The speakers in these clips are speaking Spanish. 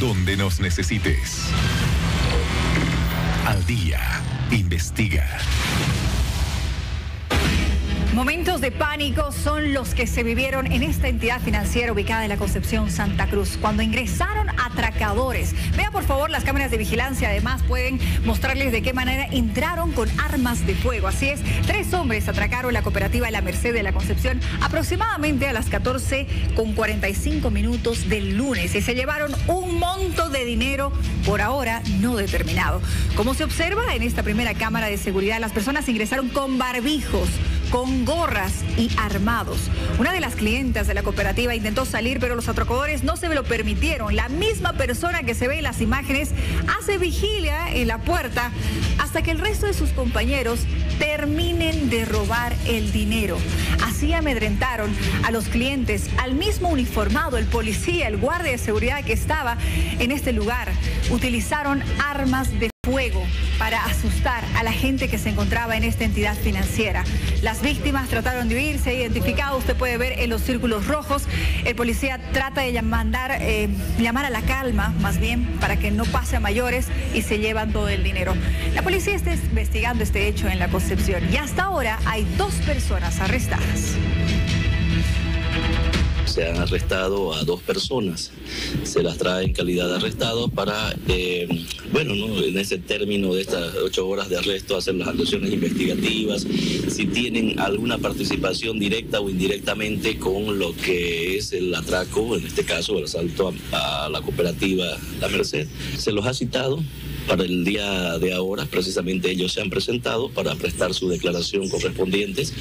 donde nos necesites. Al día, investiga. Momentos de pánico son los que se vivieron en esta entidad financiera ubicada en la Concepción Santa Cruz, cuando ingresaron atracadores. Vea por favor las cámaras de vigilancia, además pueden mostrarles de qué manera entraron con armas de fuego. Así es, tres hombres atracaron la cooperativa La Merced de la Concepción aproximadamente a las 14 con 45 minutos del lunes y se llevaron un monto de dinero por ahora no determinado. Como se observa en esta primera cámara de seguridad, las personas ingresaron con barbijos con gorras y armados. Una de las clientas de la cooperativa intentó salir, pero los atracadores no se lo permitieron. La misma persona que se ve en las imágenes hace vigilia en la puerta hasta que el resto de sus compañeros terminen de robar el dinero. Así amedrentaron a los clientes, al mismo uniformado, el policía, el guardia de seguridad que estaba en este lugar. Utilizaron armas de fuego para asustar a la gente que se encontraba en esta entidad financiera. Las víctimas trataron de huir, se ha identificado, usted puede ver en los círculos rojos. El policía trata de eh, llamar a la calma, más bien, para que no pase a mayores y se llevan todo el dinero. La policía está investigando este hecho en la Concepción y hasta ahora hay dos personas arrestadas se han arrestado a dos personas. Se las trae en calidad de arrestados para, eh, bueno, en ese término de estas ocho horas de arresto, hacer las actuaciones investigativas, si tienen alguna participación directa o indirectamente con lo que es el atraco, en este caso el asalto a la cooperativa La Merced. Se los ha citado para el día de ahora, precisamente ellos se han presentado para prestar su declaración correspondientes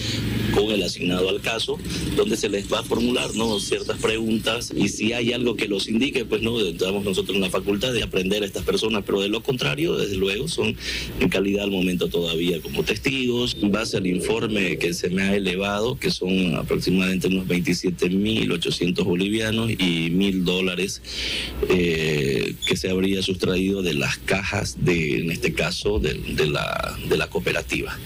con el asignado al caso, donde se les va a formular ¿no? ciertas preguntas y si hay algo que los indique, pues no, damos nosotros la facultad de aprender a estas personas, pero de lo contrario, desde luego, son en calidad al momento todavía como testigos. En base al informe que se me ha elevado, que son aproximadamente unos 27.800 bolivianos y mil dólares eh, que se habría sustraído de las de, en este caso, de, la, de la cooperativa.